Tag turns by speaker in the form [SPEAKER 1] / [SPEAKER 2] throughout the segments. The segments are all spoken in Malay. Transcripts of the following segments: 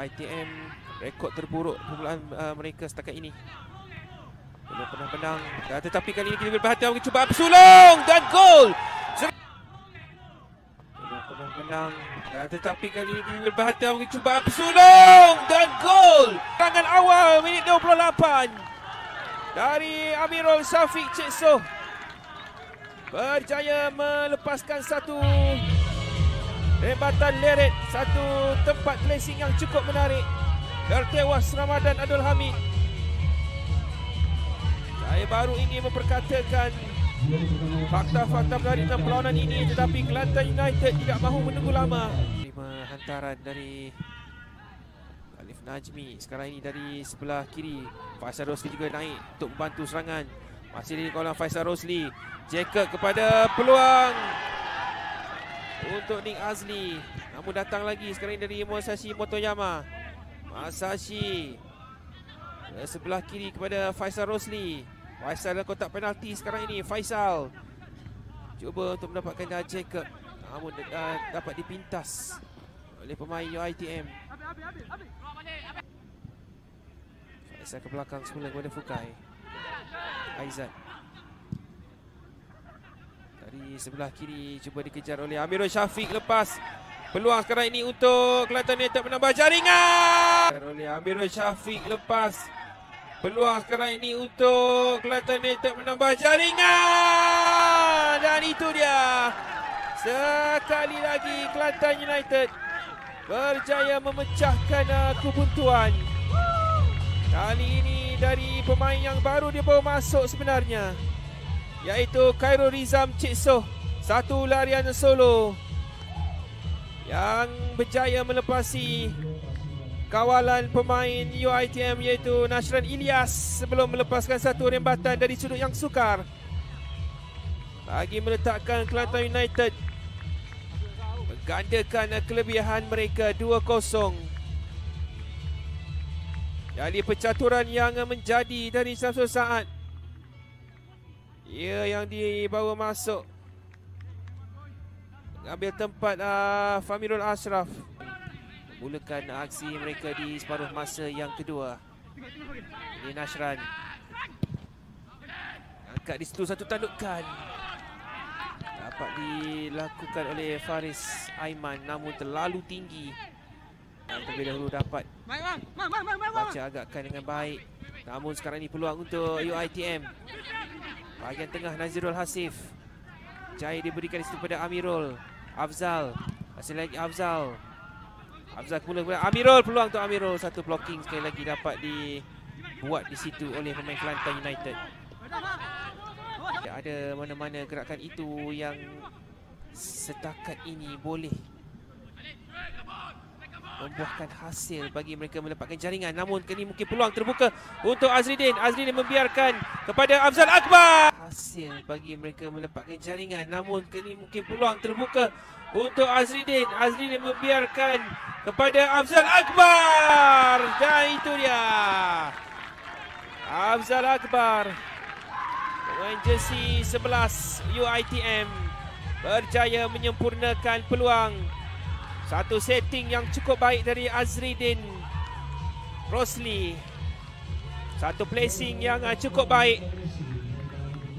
[SPEAKER 1] UiTM rekod terburuk permulaan uh, mereka setakat ini. Belum pernah menang. Tetapi kali ini kita berperhatian bagi cubaan bersulung dan gol. Belum pernah menang. Tetapi kali ini kita berperhatian bagi cubaan bersulung dan gol. Tangan awal minit 28 dari Amirul Syafiq Cik Soh berjaya melepaskan satu rebatan leret, satu tempat placing yang cukup menarik. Tertewas Ramadan Abdul Hamid. Saya baru ingin memperkatakan fakta-fakta menarik dalam perlawanan ini tetapi Kelantan United tidak mahu menunggu lama. Lima hantaran dari Alif Najmi sekarang ini dari sebelah kiri. Faisal Rosli juga naik untuk membantu serangan. Masih di kawalan Faisal Rosli. Jacob kepada peluang untuk Nick Azli. Namun datang lagi sekarang ini dari Masashi Motoyama. Masashi ke sebelah kiri kepada Faisal Rosli. Faisal dalam kotak penalti sekarang ini. Faisal cuba untuk mendapatkan Jacob. Namun uh, dapat dipintas oleh pemain UiTM. Faisal ke belakang semula kepada Fukai. Aizat. Dari sebelah kiri cuba dikejar oleh Amirul Syafiq lepas peluang sekarang ini untuk Kelantan United menambah jaringan. Oleh Amirul Syafiq lepas peluang sekarang ini untuk Kelantan United menambah jaringan. Dan itu dia. Sekali lagi Kelantan United berjaya memecahkan uh, kebuntuan. Kali ini dari pemain yang baru dia baru masuk sebenarnya iaitu Khairul Rizam Cik Soh satu larian solo yang berjaya melepasi kawalan pemain UiTM iaitu Nashran Ilyas sebelum melepaskan satu rembatan dari sudut yang sukar. Bagi meletakkan Kelantan United menggandakan kelebihan mereka 2-0 dari percaturan yang menjadi dari satu saat ia yang dibawa masuk. Mengambil tempat uh, Famirul Ashraf. Memulakan aksi mereka di separuh masa yang kedua. Ini Nashran Angkat di situ satu tandukan Dapat dilakukan oleh Faris Aiman Namun terlalu tinggi. Dan terlebih dahulu dapat Baca agakkan dengan baik. Namun sekarang ini peluang untuk UITM Bahagian tengah Nazirul Hasif. Jaya diberikan di situ pada Amirul. Afzal. Masih lagi Afzal. Afzal kemula kepada Amirul. Peluang untuk Amirul. Satu blocking sekali lagi dapat dibuat di situ oleh pemain Kelantan United. Tidak ada mana-mana gerakan itu yang setakat ini boleh membuahkan hasil bagi mereka mendapatkan jaringan. Namun kini mungkin peluang terbuka untuk Azridin Azridin membiarkan kepada Afzal Akbar. Hasil bagi mereka mendapatkan jaringan. Namun kini mungkin peluang terbuka untuk Azridin Azridin membiarkan kepada Afzal Akbar. Dan itu dia. Afzal Akbar pemain jersey 11 UiTM berjaya menyempurnakan peluang satu setting yang cukup baik dari Azridin Rosli. Satu placing yang uh, cukup baik.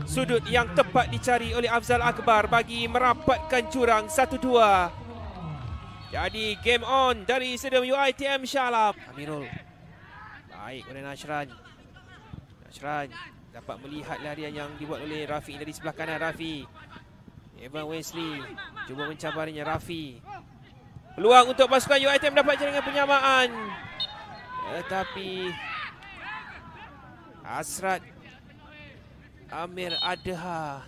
[SPEAKER 1] Sudut yang tepat dicari oleh Afzal Akbar bagi merapatkan curang 1-2. Jadi game on dari Stadium UiTM Shalab. Amirul. Baik oleh Nashran. Nashran dapat melihat larian yang dibuat oleh Rafi dari sebelah kanan Rafi. Evan Wesley cuba mencabarinya Rafi. Peluang untuk pasukan UiTM dapat jaringan penyamaan. Tetapi Asrat Amir Adha